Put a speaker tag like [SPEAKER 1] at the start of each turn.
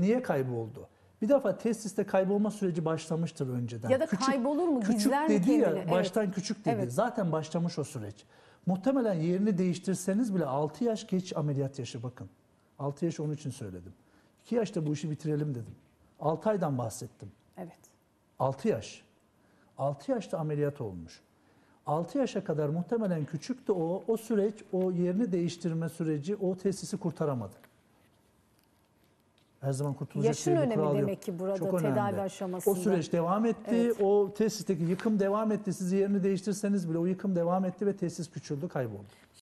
[SPEAKER 1] Niye kayboldu? Bir defa tesiste kaybolma süreci başlamıştır önceden.
[SPEAKER 2] Ya da kaybolur mu?
[SPEAKER 1] Küçük
[SPEAKER 2] Gizler
[SPEAKER 1] dedi ya?
[SPEAKER 2] Evet.
[SPEAKER 1] baştan küçük dedi.
[SPEAKER 2] Evet.
[SPEAKER 1] Zaten başlamış o süreç. Muhtemelen yerini değiştirseniz bile 6 yaş geç ameliyat yaşı bakın. 6 yaş onun için söyledim. 2 yaşta bu işi bitirelim dedim. 6 aydan bahsettim.
[SPEAKER 2] Evet.
[SPEAKER 1] 6 yaş. 6 yaşta ameliyat olmuş. 6 yaşa kadar muhtemelen küçüktü o. O süreç, o yerini değiştirme süreci o tesisi kurtaramadı. Her zaman kurtulacak
[SPEAKER 2] Yaşın
[SPEAKER 1] diye bir
[SPEAKER 2] önemi
[SPEAKER 1] kural yok.
[SPEAKER 2] demek ki burada
[SPEAKER 1] Çok önemli.
[SPEAKER 2] tedavi aşamasında.
[SPEAKER 1] O süreç devam etti.
[SPEAKER 2] Evet.
[SPEAKER 1] O tesisteki yıkım devam etti. Siz yerini değiştirseniz bile o yıkım devam etti ve tesis küçüldü, kayboldu.